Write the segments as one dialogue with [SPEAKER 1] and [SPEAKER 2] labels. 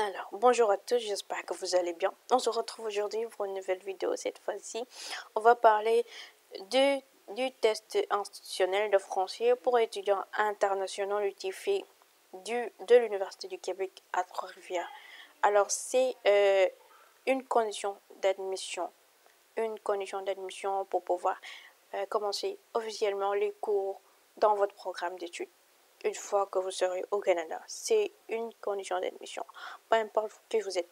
[SPEAKER 1] Alors, bonjour à tous, j'espère que vous allez bien. On se retrouve aujourd'hui pour une nouvelle vidéo. Cette fois-ci, on va parler du, test institutionnel de français pour étudiants internationaux UTIFI du, de l'Université du Québec à Trois-Rivières. Alors, c'est euh, une condition d'admission. Une condition d'admission pour pouvoir euh, commencer officiellement les cours dans votre programme d'études une fois que vous serez au Canada. C'est une condition d'admission. Peu importe qui vous êtes,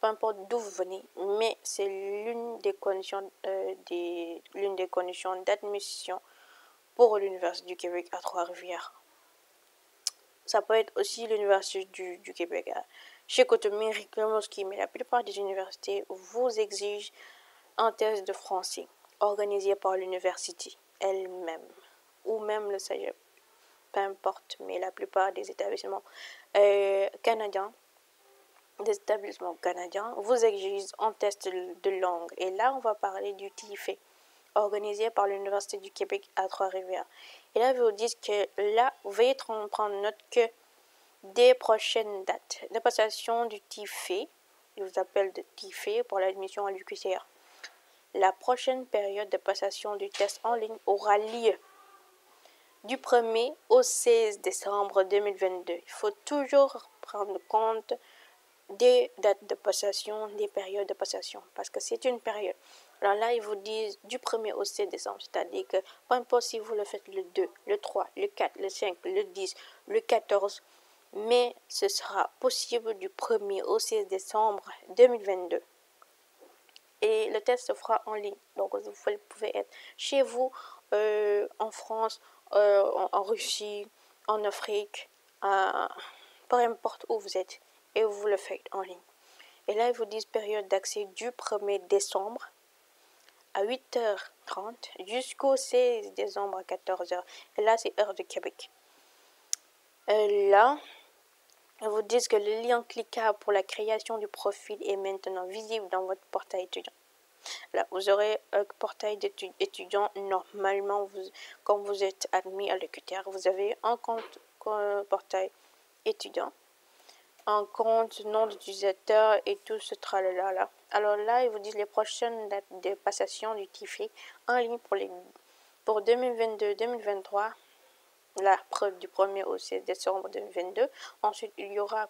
[SPEAKER 1] peu importe d'où vous venez, mais c'est l'une des conditions euh, d'admission pour l'Université du Québec à Trois-Rivières. Ça peut être aussi l'Université du, Québec à chez Cotonou, mais la plupart des universités vous exigent un test de français organisé par l'université elle-même ou même le CEGEP peu importe, mais la plupart des établissements euh, canadiens, des établissements canadiens, vous exigent un test de langue. Et là, on va parler du TIFE, organisé par l'Université du Québec à Trois-Rivières. Et là, vous dis que là, veuillez prendre note que des prochaines dates de passation du TIFE, je vous appelle de TIFE pour l'admission à l'UQCR. La prochaine période de passation du test en ligne aura lieu du 1er au 16 décembre 2022. Il faut toujours prendre compte des dates de passation, des périodes de passation, parce que c'est une période. Alors là, ils vous disent du 1er au 16 décembre, c'est-à-dire que peu importe si vous le faites le 2, le 3, le 4, le 5, le 10, le 14, mais ce sera possible du 1er au 16 décembre 2022. Et le test se fera en ligne. Donc, vous pouvez être chez vous, euh, en France, euh, en, Russie, en Afrique, peu importe où vous êtes, et vous le faites en ligne. Et là, ils vous disent période d'accès du 1er décembre à 8h30 jusqu'au 16 décembre à 14h. Et là, c'est heure de Québec. Et là, ils vous disent que le lien cliquable pour la création du profil est maintenant visible dans votre portail étudiant. Là, vous aurez un portail d'étudiants. Normalement, quand vous êtes admis à l'EQTR, vous avez un compte portail étudiant, un compte nom d'utilisateur et tout ce tralala là. Alors là, ils vous disent les prochaines dates de passation du TIFI en ligne pour, pour 2022-2023 la preuve du 1er au 16 décembre 2022. Ensuite, il y aura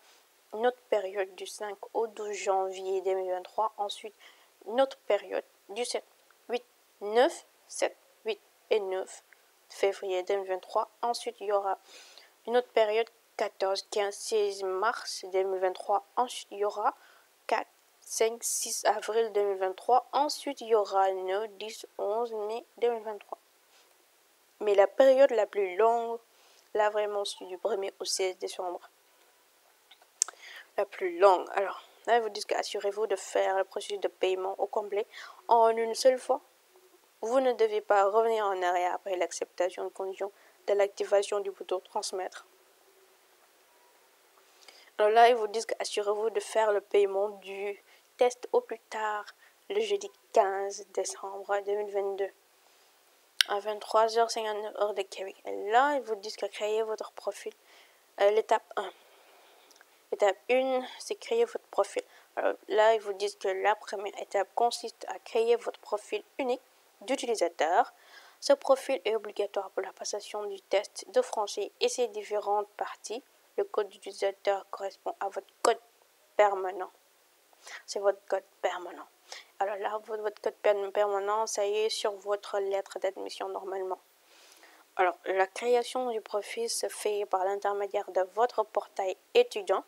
[SPEAKER 1] une autre période du 5 au 12 janvier 2023. Ensuite, notre période du 7, 8, 9, 7, 8 et 9 février 2023. Ensuite, il y aura une autre période 14, 15, 16 mars 2023. Ensuite, il y aura 4, 5, 6 avril 2023. Ensuite, il y aura 9, 10, 11 mai 2023. Mais la période la plus longue, là vraiment, c'est du 1er au 16 décembre. La plus longue. Alors, Là, ils vous disent qu'assurez-vous de faire le processus de paiement au complet en une seule fois. Vous ne devez pas revenir en arrière après l'acceptation de conditions de l'activation du bouton transmettre. Alors là, ils vous disent qu'assurez-vous de faire le paiement du test au plus tard le jeudi 15 décembre 2022 à 23h59 heure de Québec. Et là, ils vous disent que créez votre profil. Euh, l'étape 1. Étape 1, c'est créer votre profil. Alors là, ils vous disent que la première étape consiste à créer votre profil unique d'utilisateur. Ce profil est obligatoire pour la passation du test de français et ses différentes parties. Le code d'utilisateur correspond à votre code permanent. C'est votre code permanent. Alors là, votre code permanent, ça y est sur votre lettre d'admission normalement. Alors, la création du profil se fait par l'intermédiaire de votre portail étudiant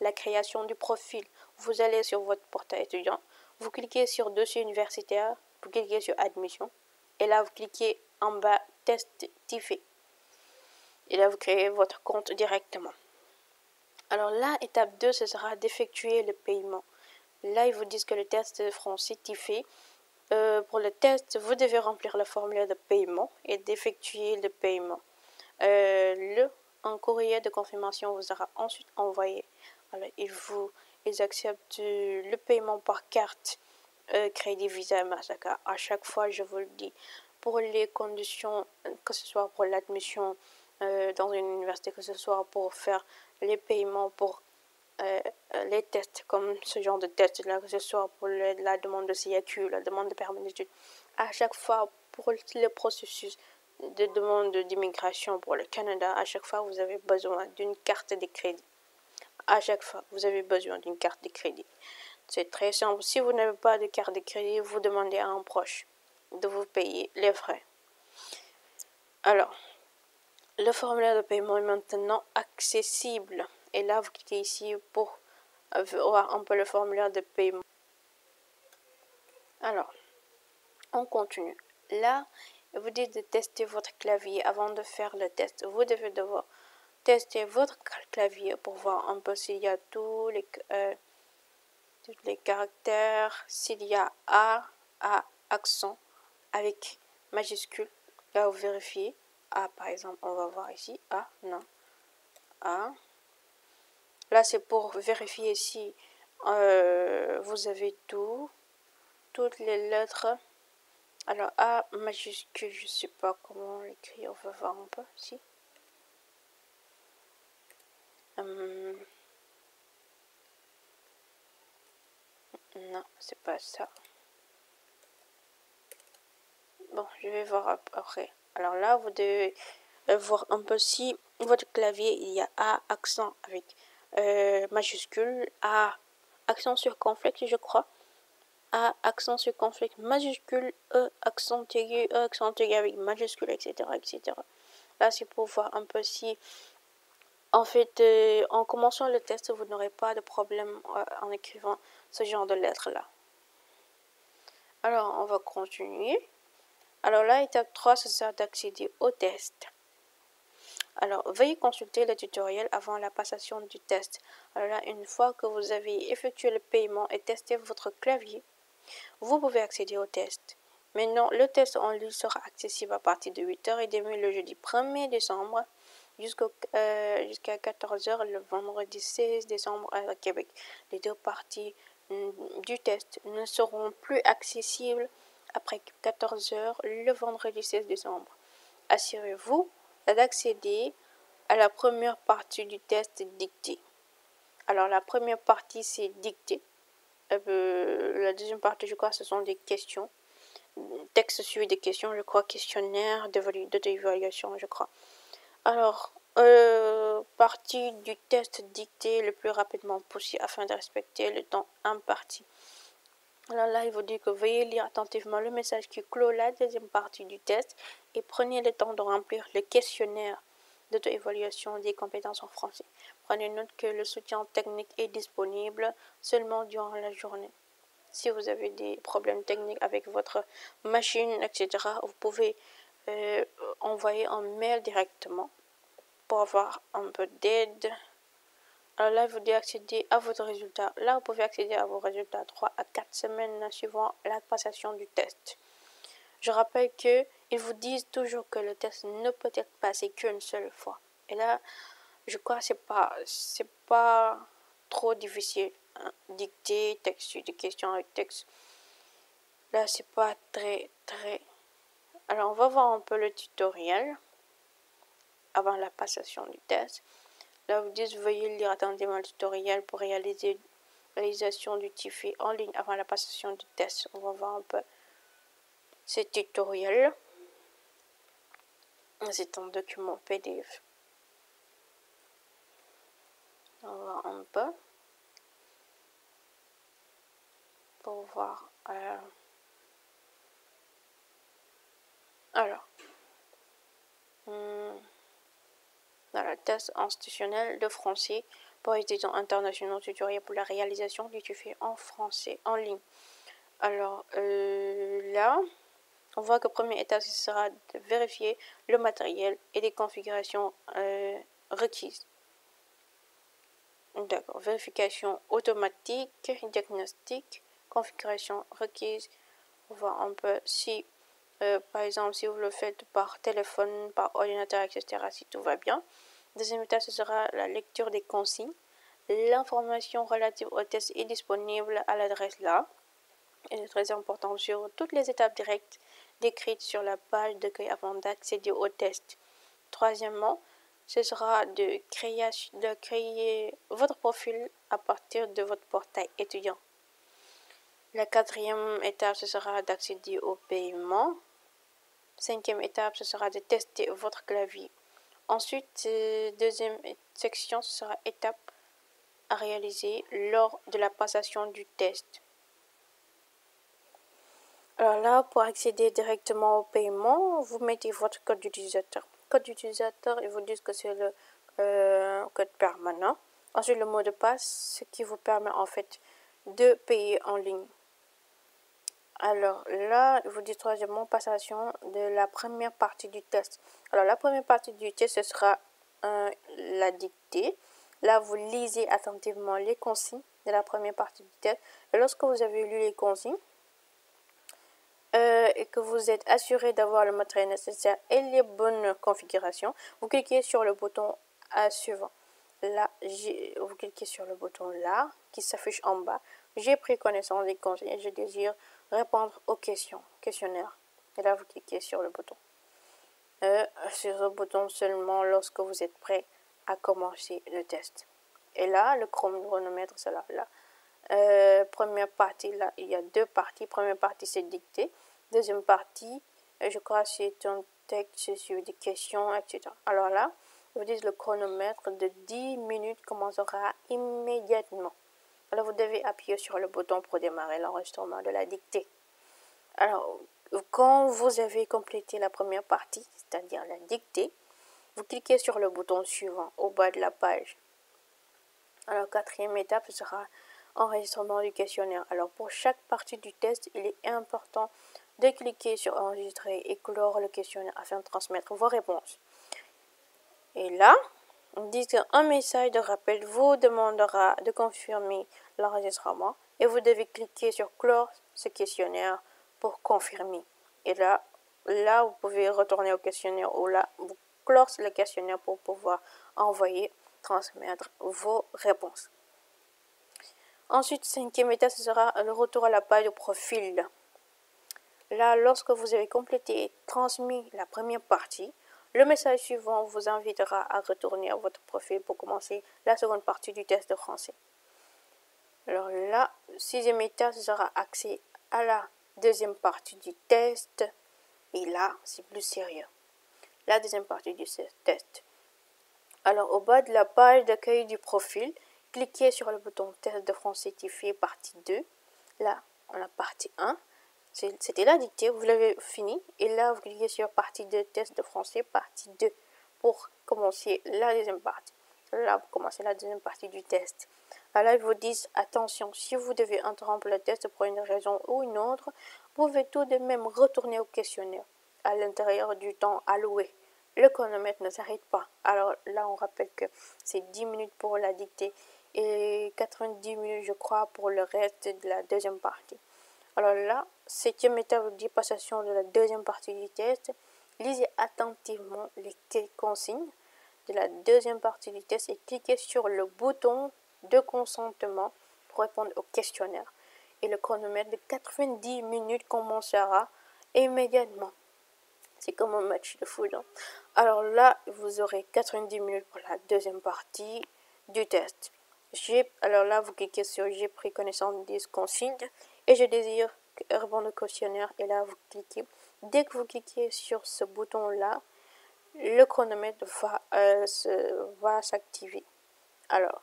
[SPEAKER 1] la création du profil. Vous allez sur votre portail étudiant, vous cliquez sur dossier universitaire, vous cliquez sur admission, et là vous cliquez en bas test TIFE. Et là vous créez votre compte directement. Alors là, étape 2, ce sera d'effectuer le paiement. Là, ils vous disent que le test français TIFE. Euh, pour le test, vous devez remplir le formulaire de paiement et d'effectuer le paiement. Euh, le un courrier de confirmation vous sera ensuite envoyé ils, vous, ils acceptent le paiement par carte, euh, crédit, Visa, Mastercard. À chaque fois, je vous le dis, pour les conditions, que ce soit pour l'admission euh, dans une université, que ce soit pour faire les paiements pour euh, les tests, comme ce genre de test là, que ce soit pour la demande de CAQ, la demande de permis d'études, à chaque fois pour le processus de demande d'immigration pour le Canada, à chaque fois vous avez besoin d'une carte de crédit. À chaque fois, vous avez besoin d'une carte de crédit. C'est très simple. Si vous n'avez pas de carte de crédit, vous demandez à un proche de vous payer les frais. Alors, le formulaire de paiement est maintenant accessible. Et là, vous cliquez ici pour voir un peu le formulaire de paiement. Alors, on continue. Là, vous dites de tester votre clavier avant de faire le test. Vous devez devoir votre clavier pour voir un peu s'il y a tous les, euh, tous les caractères, s'il y a A, A, accent avec majuscule. Là, vous vérifiez. A, par exemple, on va voir ici. A, non. A. Là, c'est pour vérifier si euh, vous avez tout, toutes les lettres. Alors, A majuscule, je sais pas comment l'écrire, on va voir un peu ici. Hum. Non, c'est pas ça. Bon, je vais voir après. Alors là, vous devez voir un peu si votre clavier, il y a A accent avec euh, majuscule, A accent circonflexe, je crois. A accent circonflexe majuscule, E accent aigu, E accent aigu avec majuscule, etc. etc. Là, c'est pour voir un peu si, en fait, euh, en commençant le test, vous n'aurez pas de problème euh, en écrivant ce genre de lettres-là. Alors, on va continuer. Alors là, étape 3, c'est d'accéder au test. Alors, veuillez consulter le tutoriel avant la passation du test. Alors là, une fois que vous avez effectué le paiement et testé votre clavier, vous pouvez accéder au test. Maintenant, le test en ligne sera accessible à partir de 8h30 le jeudi 1er décembre euh, jusqu'à 14h le vendredi 16 décembre à Québec. Les deux parties mm, du test ne seront plus accessibles après 14 heures le vendredi 16 décembre. Assurez-vous d'accéder à la première partie du test dicté. Alors la première partie c'est dicté. Euh, la deuxième partie je crois ce sont des questions. Texte suivi des questions, je crois questionnaire d'évaluation, je crois. Alors, euh, partie du test dicté le plus rapidement possible afin de respecter le temps imparti. Alors là, il vous dit que veuillez lire attentivement le message qui clôt la deuxième partie du test et prenez le temps de remplir le questionnaire d'auto-évaluation des compétences en français. Prenez note que le soutien technique est disponible seulement durant la journée. Si vous avez des problèmes techniques avec votre machine, etc., vous pouvez euh, envoyer un mail directement pour avoir un peu d'aide. Alors là, vous devez accéder à votre résultat. Là, vous pouvez accéder à vos résultats 3 à 4 semaines suivant la passation du test. Je rappelle que ils vous disent toujours que le test ne peut être passé qu'une seule fois. Et là, je crois que c'est pas, c'est pas trop difficile. Hein. Dicter, texte, des questions avec texte. Là, c'est pas très, très. Alors, on va voir un peu le tutoriel avant la passation du test. Là, vous dites, veuillez lire attentivement le tutoriel pour réaliser réalisation du TIFI en ligne avant la passation du test. On va voir un peu ce tutoriel. C'est un document PDF. On va voir un peu pour voir. Euh, alors, hmm dans le test institutionnel de français pour étudiants internationaux tutoriels pour la réalisation du TUFI en français en ligne. Alors euh, là, on voit que première étape, ce sera de vérifier le matériel et les configurations euh, requises. D'accord, vérification automatique, diagnostic, configuration requise. On voit un peu si, euh, par exemple, si vous le faites par téléphone, par ordinateur, etc., si tout va bien. Deuxième étape, ce sera la lecture des consignes. L'information relative au test est disponible à l'adresse là. Elle est très importante sur toutes les étapes directes décrites sur la page d'accueil avant d'accéder au test. Troisièmement, ce sera de créer, de créer votre profil à partir de votre portail étudiant. La quatrième étape, ce sera d'accéder au paiement. Cinquième étape, ce sera de tester votre clavier. Ensuite, euh, deuxième section, ce sera étape à réaliser lors de la passation du test. Alors là, pour accéder directement au paiement, vous mettez votre code d'utilisateur. Code d'utilisateur, ils vous disent que c'est le euh, code permanent. Ensuite, le mot de passe, ce qui vous permet en fait de payer en ligne. Alors là, je vous dis troisièmement, passation de la première partie du test. Alors la première partie du test, ce sera euh, la dictée. Là, vous lisez attentivement les consignes de la première partie du test. Et lorsque vous avez lu les consignes euh, et que vous êtes assuré d'avoir le matériel nécessaire et les bonnes configurations, vous cliquez sur le bouton suivant. Là, vous cliquez sur le bouton là qui s'affiche en bas. J'ai pris connaissance des consignes et je désire répondre aux questions, questionnaire. Et là, vous cliquez sur le bouton. Euh, sur ce bouton seulement lorsque vous êtes prêt à commencer le test. Et là, le chronomètre, c'est là. Euh, première partie, là, il y a deux parties. Première partie, c'est dicté. Deuxième partie, je crois c'est un texte sur des questions, etc. Alors là, vous dites le chronomètre de 10 minutes commencera immédiatement. Alors vous devez appuyer sur le bouton pour démarrer l'enregistrement de la dictée. Alors, quand vous avez complété la première partie, c'est-à-dire la dictée, vous cliquez sur le bouton suivant au bas de la page. Alors, quatrième étape sera enregistrement du questionnaire. Alors, pour chaque partie du test, il est important de cliquer sur enregistrer et clore le questionnaire afin de transmettre vos réponses. Et là, dit qu'un message de rappel vous demandera de confirmer l'enregistrement et vous devez cliquer sur clore ce questionnaire pour confirmer. Et là, là, vous pouvez retourner au questionnaire ou là, vous clore le questionnaire pour pouvoir envoyer, transmettre vos réponses. Ensuite, cinquième étape, ce sera le retour à la page de profil. Là, lorsque vous avez complété et transmis la première partie, le message suivant vous invitera à retourner à votre profil pour commencer la seconde partie du test de français. Alors là, sixième étape sera accès à la deuxième partie du test. Et là, c'est plus sérieux. La deuxième partie du test. Alors au bas de la page d'accueil du profil, cliquez sur le bouton test de français fait partie 2. Là, on a partie 1. C'était la dictée, vous l'avez fini. Et là, vous cliquez sur partie 2, test de français, partie 2, pour commencer la deuxième partie. Là, vous commencez la deuxième partie du test. là, ils vous disent, attention, si vous devez interrompre le test pour une raison ou une autre, vous pouvez tout de même retourner au questionnaire à l'intérieur du temps alloué. Le chronomètre ne s'arrête pas. Alors là, on rappelle que c'est 10 minutes pour la dictée et 90 minutes, je crois, pour le reste de la deuxième partie. Alors là, septième étape de passation de la deuxième partie du test. Lisez attentivement les consignes de la deuxième partie du test et cliquez sur le bouton de consentement pour répondre au questionnaire. Et le chronomètre de 90 minutes commencera immédiatement. C'est comme un match de foot. Hein. Alors là, vous aurez 90 minutes pour la deuxième partie du test. Alors là, vous cliquez sur J'ai pris connaissance des consignes et je désire répondre au questionnaire. Et là, vous cliquez. Dès que vous cliquez sur ce bouton-là, le chronomètre va, euh, va s'activer. Alors,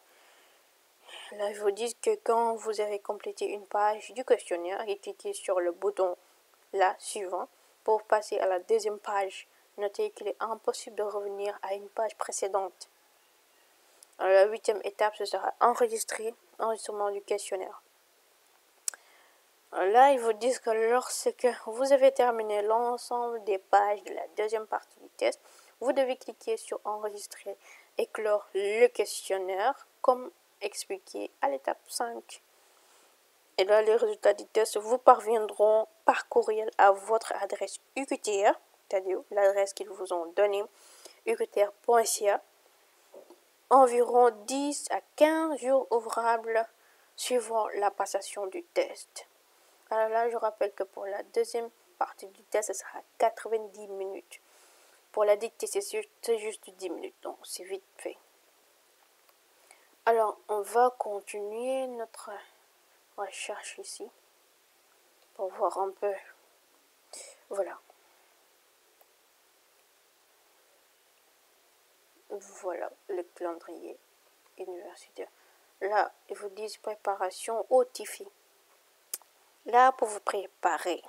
[SPEAKER 1] là, je vous dis que quand vous avez complété une page du questionnaire et cliquez sur le bouton là suivant pour passer à la deuxième page, notez qu'il est impossible de revenir à une page précédente. la huitième étape, ce sera enregistrer enregistrement du questionnaire. Là, ils vous disent que lorsque vous avez terminé l'ensemble des pages de la deuxième partie du test, vous devez cliquer sur enregistrer et clore le questionnaire comme expliqué à l'étape 5. Et là, les résultats du test vous parviendront par courriel à votre adresse UQTR, c'est-à-dire l'adresse qu'ils vous ont donnée, uqtr.ca, environ 10 à 15 jours ouvrables suivant la passation du test. Alors là, je rappelle que pour la deuxième partie du test, ce sera 90 minutes. pour la dictée, c'est juste, juste 10 minutes, donc c'est vite fait. Alors, on va continuer notre recherche ici pour voir un peu. Voilà. Voilà le calendrier universitaire. Là, ils vous disent préparation au TIFI. Là, pour vous préparer.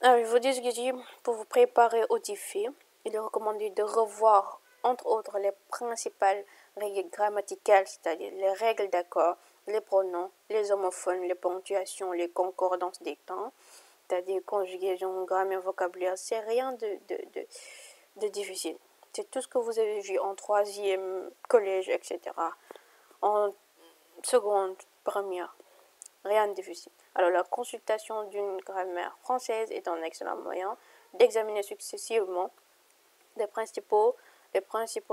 [SPEAKER 1] Alors, ils vous disent que pour vous préparer au TIFI, il est recommandé de revoir, entre autres, les principales règles grammaticales, c'est-à-dire les règles d'accord, les pronoms, les homophones, les ponctuations, les concordances des temps, c'est-à-dire conjugaison, grammaire, vocabulaire. C'est rien de, de difficile. C'est tout ce que vous avez vu en troisième collège, etc. En seconde, première. Rien de difficile. Alors la consultation d'une grammaire française est un excellent moyen d'examiner successivement les principaux,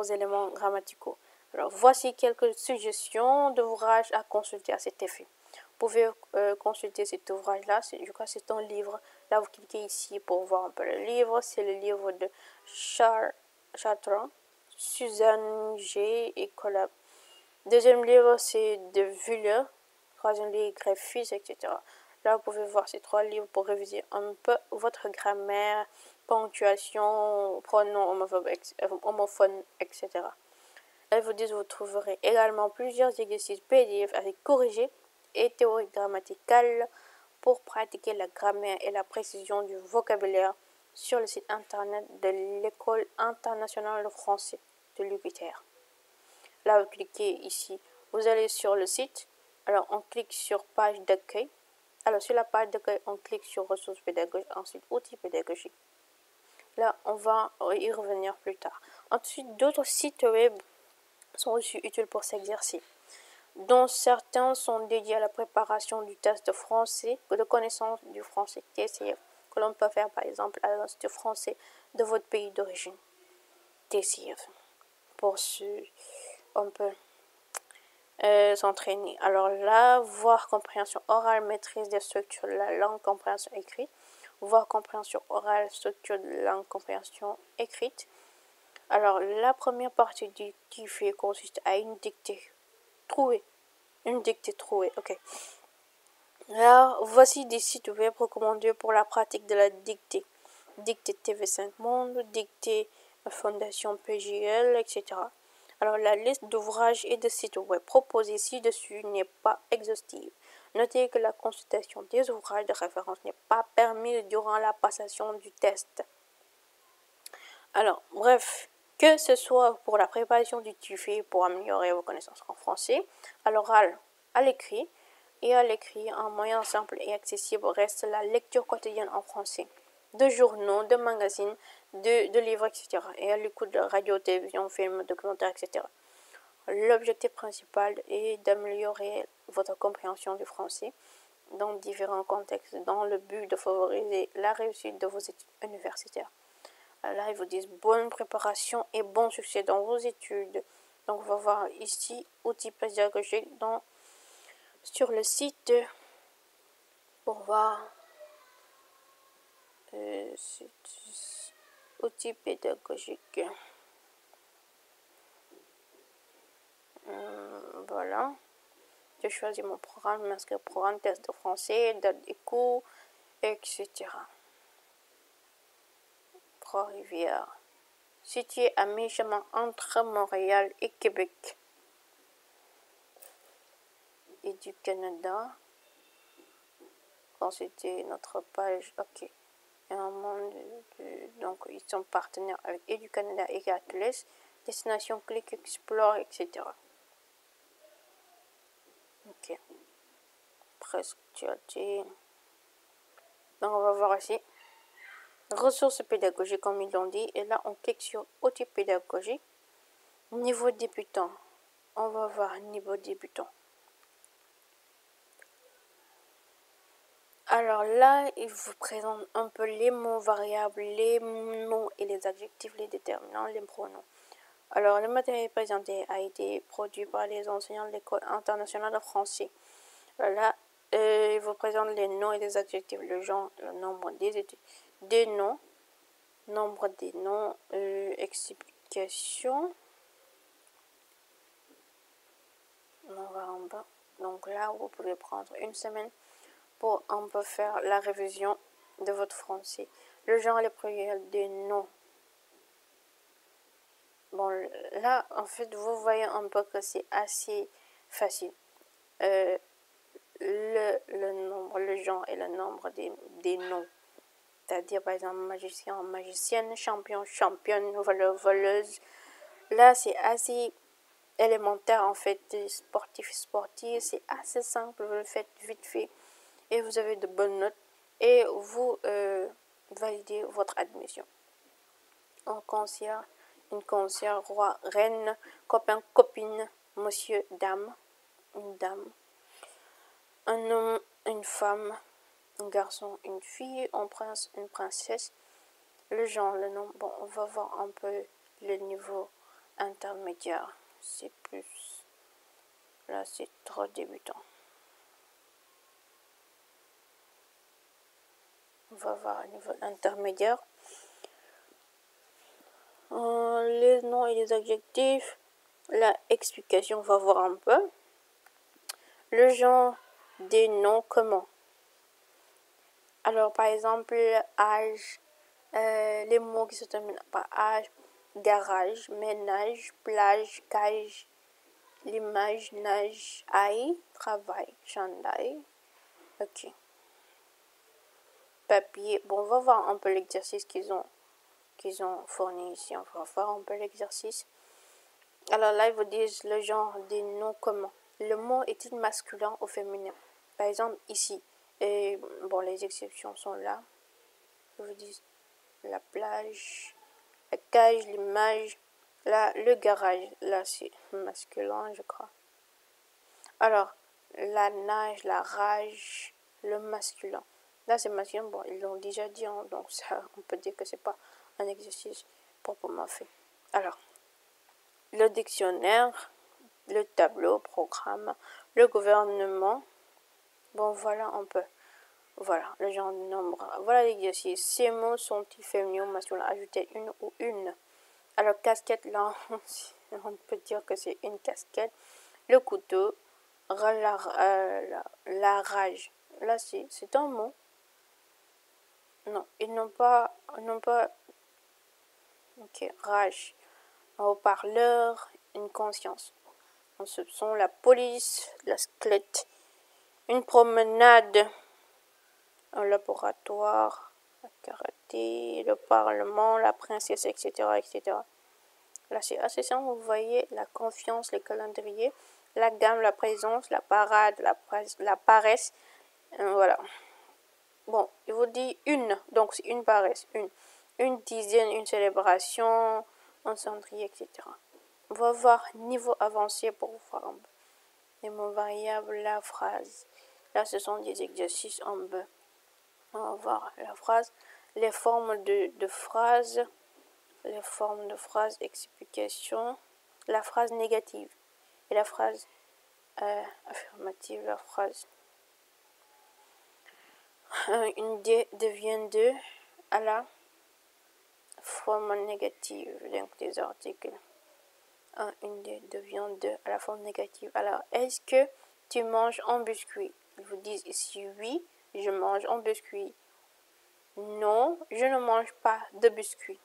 [SPEAKER 1] éléments grammaticaux. Alors voici quelques suggestions d'ouvrages à consulter à cet effet. Vous pouvez euh, consulter cet ouvrage-là, je crois que c'est un livre. Là, vous cliquez ici pour voir un peu le livre. C'est le livre de Charles Chartrand, Suzanne G. et Collab. Deuxième livre, c'est de Vuller. Troisième livre, Greffis, etc. Là, vous pouvez voir ces trois livres pour réviser un peu votre grammaire, ponctuation, pronoms homophones, etc. Là, vous vous trouverez également plusieurs exercices PDF avec corrigés et théorie grammaticale pour pratiquer la grammaire et la précision du vocabulaire sur le site internet de l'École internationale de français de l'UQTR. Là, vous cliquez ici, vous allez sur le site. Alors, on clique sur page d'accueil. Alors, sur la page d'accueil, on clique sur ressources pédagogiques, ensuite outils pédagogiques. Là, on va y revenir plus tard. Ensuite, d'autres sites web sont aussi utiles pour s'exercer, dont certains sont dédiés à la préparation du test de français, de connaissance du français TCF que l'on peut faire par exemple à l'Institut français de votre pays d'origine. TCF. Pour ce, on peut euh, s'entraîner. Alors là, voir compréhension orale, maîtrise des structures de la langue, compréhension écrite. Voir compréhension orale, structure de la langue, compréhension écrite. Alors la première partie du fait consiste à une dictée trouvée. Une dictée trouvée, ok. Là, voici des sites web recommandés pour la pratique de la dictée. Dictée TV5 Monde, dictée Fondation PGL, etc. Alors, la liste d'ouvrages et de sites web proposés ci-dessus n'est pas exhaustive. Notez que la consultation des ouvrages de référence n'est pas permise durant la passation du test. Alors, bref, que ce soit pour la préparation du TUFE pour améliorer vos connaissances en français, à l'oral, à l'écrit, et à l'écrit, un moyen simple et accessible reste la lecture quotidienne en français, de journaux, de magazines, de, livres, etc. Et à l'écoute de radio, télévision, films, documentaires, etc. L'objectif principal est d'améliorer votre compréhension du français dans différents contextes dans le but de favoriser la réussite de vos études universitaires. Là, ils vous disent bonne préparation et bon succès dans vos études. Donc, on va voir ici outils pédagogiques dans sur le site pour voir euh, outils pédagogiques. Euh, voilà. Je choisis mon programme, m'inscrire programme test de français, date des etc. Trois-Rivières. Situé à mi-chemin entre Montréal et Québec et du Canada. c'était notre page, ok. Monde donc ils sont partenaires avec Canada et Atlas, destination Click Explore, etc. Ok. Presque Donc on va voir ici. Ressources pédagogiques comme ils l'ont dit. Et là on clique sur outils pédagogiques. Niveau débutant. On va voir niveau débutant. Alors là, il vous présente un peu les mots variables, les noms et les adjectifs, les déterminants, les pronoms. Alors, le matériel présenté a été produit par les enseignants de l'école internationale de français. Euh, il vous présente les noms et les adjectifs, le genre, le nombre des, des noms, nombre des noms, euh. On va en bas. Donc là, vous pouvez prendre une semaine pour un peu faire la révision de votre français. Le genre et le des noms. Bon, là, en fait, vous voyez un peu que c'est assez facile. Euh, le, genre et le nombre des, des noms. C'est-à-dire, par exemple, magicien, magicienne, champion, championne, voleur, voleuse. Là, c'est assez élémentaire, en fait, sportif, sportif. C'est assez simple, vous le faites vite fait. Et vous avez de bonnes notes. Et vous euh, validez votre admission. Un concierge, une concierge, roi, reine, copain, copine, monsieur, dame, une dame un homme, une femme, un garçon, une fille, un prince, une princesse. Le genre, le nom, bon, on va voir un peu le niveau intermédiaire. C'est plus. Là, c'est trop débutant. On va voir le niveau intermédiaire. Euh, les noms et les adjectifs. La explication, on va voir un peu. Le genre, des noms comment? Alors, par exemple, âge, euh, les mots qui se terminent par âge, garage, ménage, plage, cage, l'image, nage, aïe, travail, chandail. Ok. Papier. Bon, on va voir un peu l'exercice qu'ils ont, qu'ils ont fourni ici. On va voir un peu l'exercice. Alors là, ils vous disent le genre des noms comment Le mot est-il masculin ou féminin? Par exemple, ici, et bon, les exceptions sont là. Je vous dis la plage, la cage, l'image, là, le garage, là, c'est masculin, je crois. Alors, la nage, la rage, le masculin. Là, c'est masculin, bon, ils l'ont déjà dit, hein, donc ça, on peut dire que c'est pas un exercice proprement fait. Alors, le dictionnaire, le tableau, programme, le gouvernement, Bon, voilà un peu. Voilà, le genre de nombre. Voilà l'exercice. Ces mots sont-ils féminins ou masculins? Ajouter une ou une. Alors, casquette, là, on peut dire que c'est une casquette. Le couteau, la, euh, la, rage. Là, c'est un mot. Non, ils n'ont pas. Ok, rage. Un haut-parleur, une conscience. On soupçon la police, la squelette une promenade, un laboratoire, la karaté, le parlement, la princesse, etc. etc. Là, c'est assez simple. Vous voyez la confiance, le calendrier, la gamme, la présence, la parade, la, la paresse. Euh, voilà. Bon, il vous dit une. Donc, c'est une paresse. Une. Une dizaine, une célébration, un cendrier, etc. On va voir niveau avancé pour voir un peu. Les mots variables, la phrase. Là, ce sont des exercices en B. On va voir la phrase, les formes de, de phrases, les formes de phrases, explication, la phrase négative et la phrase euh, affirmative, la phrase une D devient deux à la forme négative, donc des articles. Un, une D devient deux à la forme négative. Alors, est-ce que tu manges un biscuit? Ils vous disent ici oui, je mange un biscuit. Non, je ne mange pas de biscuit.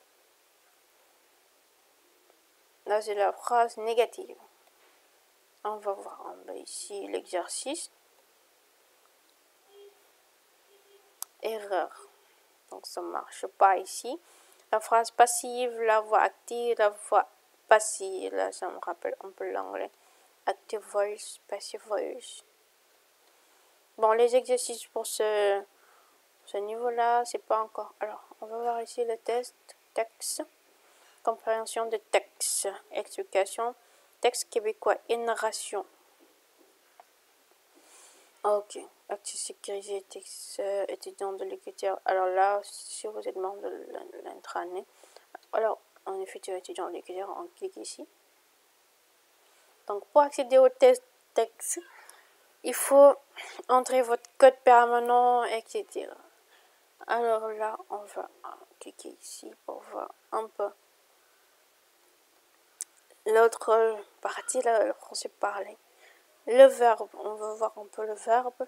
[SPEAKER 1] Là, c'est la phrase négative. On va voir en bas ici l'exercice. Erreur. Donc, ça ne marche pas ici. La phrase passive, la voix active, la voix passive. Ça me rappelle un peu l'anglais. Active voice, passive voice. Bon, les exercices pour ce, ce niveau-là, c'est pas encore. Alors, on va voir ici le test texte, compréhension de texte, explication, texte québécois et narration. Ok, acte sécurisé, euh, étudiant de l'écriture. Alors là, si vous êtes membre de l'intranet, alors en effet, tu es étudiant de l'écriture, on clique ici. Donc, pour accéder au test texte, il faut entrer votre code permanent, etc. Alors là, on va cliquer ici pour voir un peu l'autre partie, là, le français parlé. Le verbe, on va voir un peu le verbe.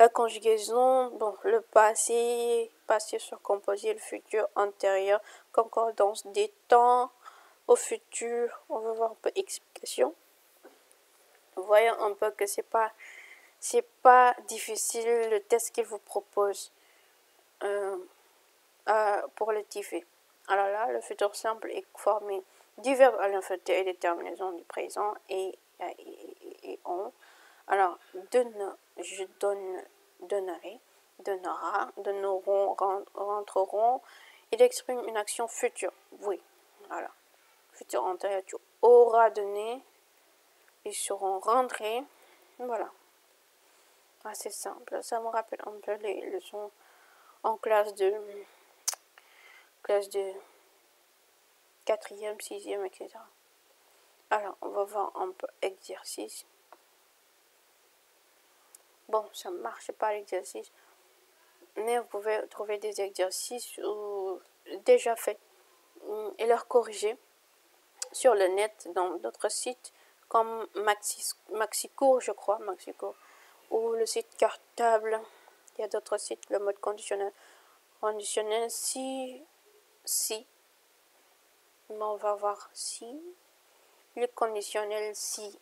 [SPEAKER 1] La conjugaison, bon, le passé, passé surcomposé, le futur antérieur, concordance des temps au futur. On va voir un peu explication. Voyons un peu que c'est pas c'est pas difficile le test qu'il vous propose euh, pour le TIFE. Alors là, le futur simple est formé du verbe à l'infinitif et des du présent et, et, on. Alors, donne, je donne, donnerai, donnera, donneront, rentreront. Il exprime une action future. Oui, voilà. Futur antérieur, tu auras donné. Ils seront rentrés. Voilà. Assez simple. Ça me rappelle un peu les leçons en classe de classe de quatrième, sixième, etc. Alors, on va voir un peu exercice. Bon, ça marche pas l'exercice, mais vous pouvez trouver des exercices déjà faits et leur corriger sur le net dans d'autres sites comme Maxi, Maxicourt, je crois, ou le site Cartable. Il y a d'autres sites, le mode conditionnel. Conditionnel, si, si. Mais on va voir si. Le conditionnel, si.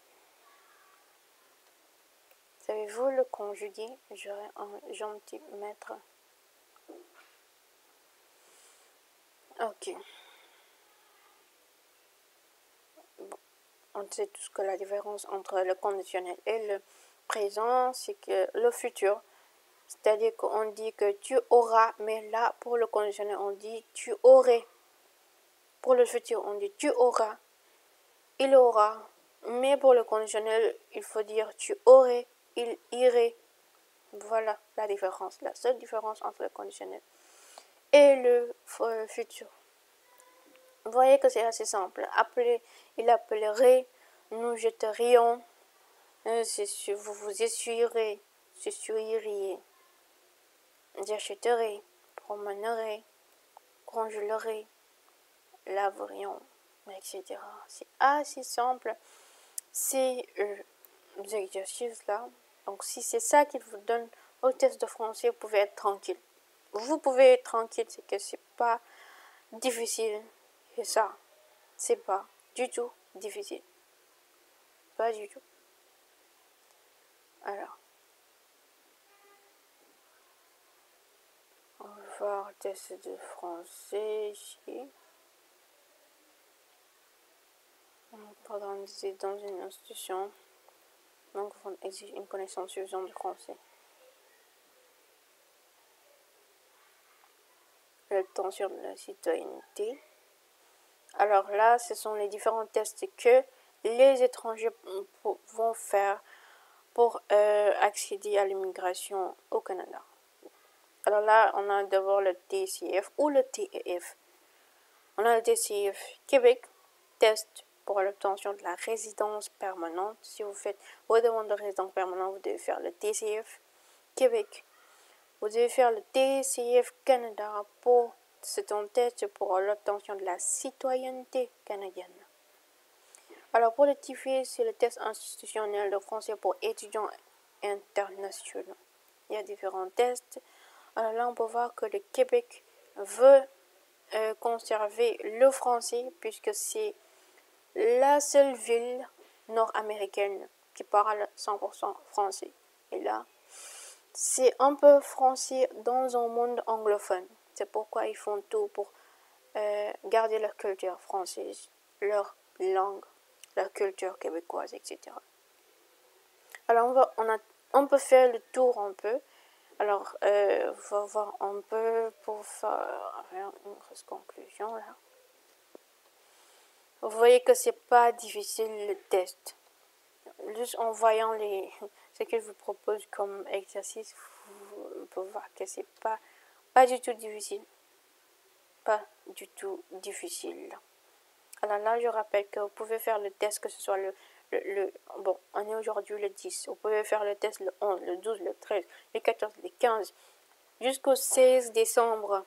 [SPEAKER 1] Savez-vous le conjugué J'aurais un gentil maître? Ok. on sait tous que la différence entre le conditionnel et le présent, c'est que le futur, c'est-à-dire qu'on dit que tu auras, mais là, pour le conditionnel, on dit tu aurais. Pour le futur, on dit tu auras, il aura. Mais pour le conditionnel, il faut dire tu aurais, il irait. Voilà la différence, la seule différence entre le conditionnel et le futur. Vous voyez que c'est assez simple. Appeler, il appellerait, nous jeterions, euh, vous vous essuierez, s'essuieriez, j'achèterai, promènerai, congelerai, laverions, etc. C'est assez simple. Ces euh, exercices-là, donc si c'est ça qu'il vous donne au test de français, vous pouvez être tranquille. Vous pouvez être tranquille, c'est que c'est pas difficile. Et ça, c'est pas du tout difficile. Pas du tout. Alors, on va voir test de français ici. Pendant dans une institution, donc on exige une connaissance suffisante du français. L'obtention de la citoyenneté. Alors là, ce sont les différents tests que les étrangers vont faire pour euh, accéder à l'immigration au Canada. Alors là, on a d'abord le TCF ou le TEF. On a le TCF Québec, test pour l'obtention de la résidence permanente. Si vous faites vos demandes de résidence permanente, vous devez faire le TCF Québec. Vous devez faire le TCF Canada pour c'est un test pour l'obtention de la citoyenneté canadienne. Alors pour le TIFE, c'est le test institutionnel de français pour étudiants internationaux. Il y a différents tests. Alors là, on peut voir que le Québec veut euh, conserver le français puisque c'est la seule ville nord-américaine qui parle 100% français. Et là, c'est un peu français dans un monde anglophone. C'est pourquoi ils font tout pour euh, garder leur culture française, leur langue, leur culture québécoise, etc. Alors on, va, on, a, on peut faire le tour un peu. Alors, euh, on va voir un peu pour faire une grosse conclusion là. Vous voyez que c'est pas difficile le test. Juste en voyant les, ce qu'ils vous proposent comme exercice, vous pouvez voir que c'est pas pas du tout difficile. Pas du tout difficile. Alors là, je rappelle que vous pouvez faire le test, que ce soit le, le, bon, on est aujourd'hui le 10. Vous pouvez faire le test le 11, le 12, le 13, le 14, le 15. jusqu'au 16 décembre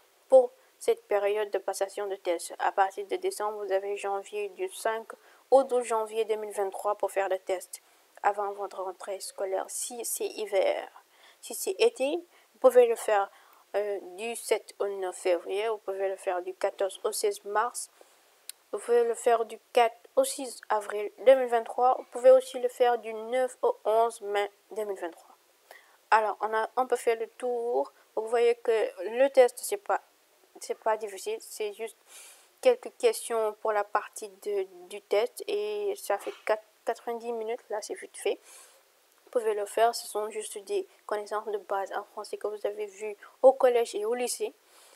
[SPEAKER 1] cette période de passation de test. À partir de décembre, vous avez janvier du 5 au 12 janvier 2023 pour faire le test avant votre rentrée scolaire si c'est hiver. Si c'est été, vous pouvez le faire euh, du 7 au 9 février, vous pouvez le faire du 14 au 16 mars, vous pouvez le faire du 4 au 6 avril 2023, vous pouvez aussi le faire du 9 au 11 mai 2023. Alors, on, a, on peut faire le tour. Vous voyez que le test, c'est pas, c'est pas difficile, c'est juste quelques questions pour la partie de, du test et ça fait 90 minutes, là c'est vite fait pouvez le faire. Ce sont juste des connaissances de base en français que vous avez vu au collège et au lycée.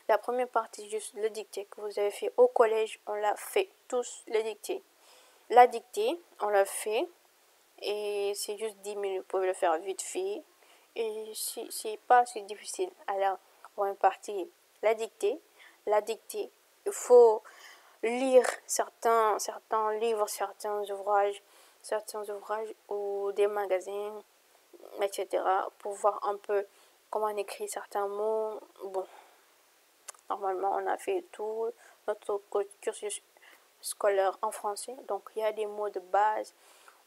[SPEAKER 1] La première partie, juste le dicté que vous avez fait au collège, on l'a fait tous le dicté. La dictée, on l'a fait et c'est juste 10 minutes. Vous pouvez le faire vite fait et c'est pas assez difficile. Alors, première partie, la dictée. La dictée, il faut lire certains, certains livres, certains ouvrages certains ouvrages ou des magazines, etc. pour voir un peu comment on écrit certains mots. Bon, normalement, on a fait tout notre cursus scolaire en français. Donc, il y a des mots de base.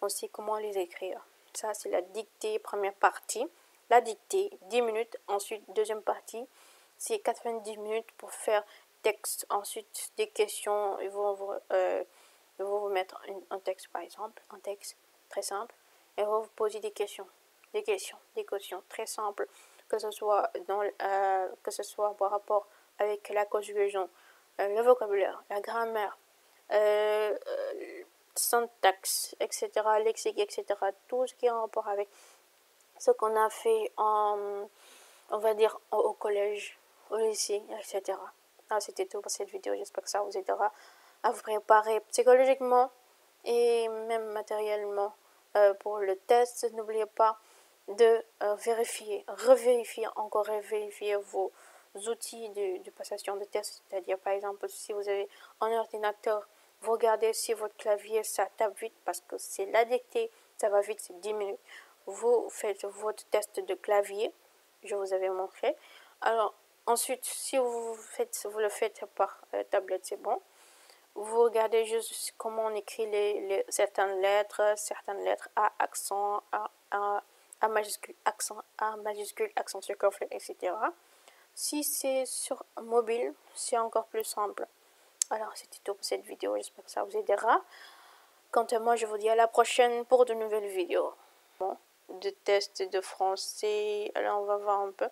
[SPEAKER 1] On sait comment les écrire. Ça, c'est la dictée, première partie. La dictée, 10 minutes. Ensuite, deuxième partie, c'est 90 minutes pour faire texte. Ensuite, des questions. Ils vont vous, euh, je vais vous mettre un texte par exemple, un texte très simple, et vous vous poser des questions, des questions, des questions très simples, que ce soit dans euh, que ce soit par rapport avec la conjugaison, euh, le vocabulaire, la grammaire, syntaxe, etc., lexique, etc., tout ce qui est en rapport avec ce qu'on a fait en, on va dire, au collège, au etc. Ah, c'était tout pour cette vidéo. J'espère que ça vous aidera à vous préparer psychologiquement et même matériellement euh, pour le test. N'oubliez pas de euh, vérifier, revérifier, encore vérifier vos outils de, passation de test. C'est-à-dire, par exemple, si vous avez un ordinateur, vous regardez si votre clavier ça tape vite parce que c'est la dictée, ça va vite, c'est 10 minutes. Vous faites votre test de clavier, je vous avais montré. Alors, ensuite, si vous, faites, vous le faites par euh, tablette, c'est bon vous regardez juste comment on écrit les, certaines lettres, certaines lettres à accent, à, à, majuscule, accent, à majuscule, accent circonflexe, etc. Si c'est sur mobile, c'est encore plus simple. Alors, c'était tout pour cette vidéo. J'espère que ça vous aidera. Quant à moi, je vous dis à la prochaine pour de nouvelles vidéos. Bon, de tests de français. Alors, on va voir un peu.